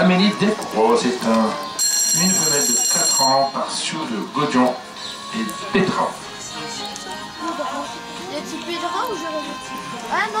Amélie Despros c'est un, une femelle de 4 ans par Sioux de Godion et Petra. Ah non.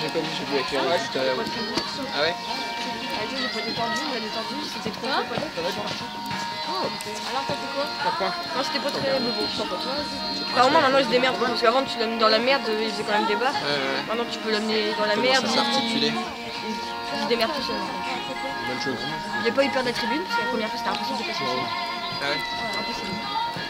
J'ai pas vu, j'ai vu avec les tout à l'heure. Ah ouais j'ai pas détendu, on a détendu, c'était trop Alors t'as fait quoi Pourquoi Non, c'était pas très beau. Enfin, au moins maintenant il se démerde parce qu'avant tu l'as mis dans la merde, il faisait quand même des barres. Euh, Maintenant tu peux l'amener dans la merde. ça s'est articulé Il, se démerde tout seul. Bonne chose. Il pas eu peur de la tribune parce que la première fois c'était impossible de passer. Ah ouais Impossible.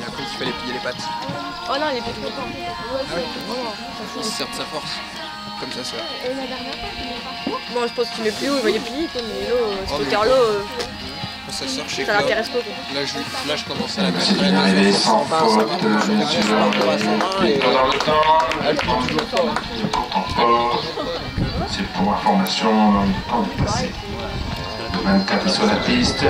Et après, il fallait plier les pattes. Oh non, il est pas tout le temps. Il se sert de sa force. Comme sa soeur. Bon, je pense qu'il met plus haut, il va y plier, mais euh, Oh, ce euh, sa soeur chez ça Claude, l'intéresse pas. là je, là, je commence à la mettre. C'est une arrivée sans faute, bien sûr. Pendant le temps, Elle plie toujours pas. le contrôle. C'est pour information le temps de passer. Le 24 est sur la piste.